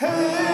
Hey!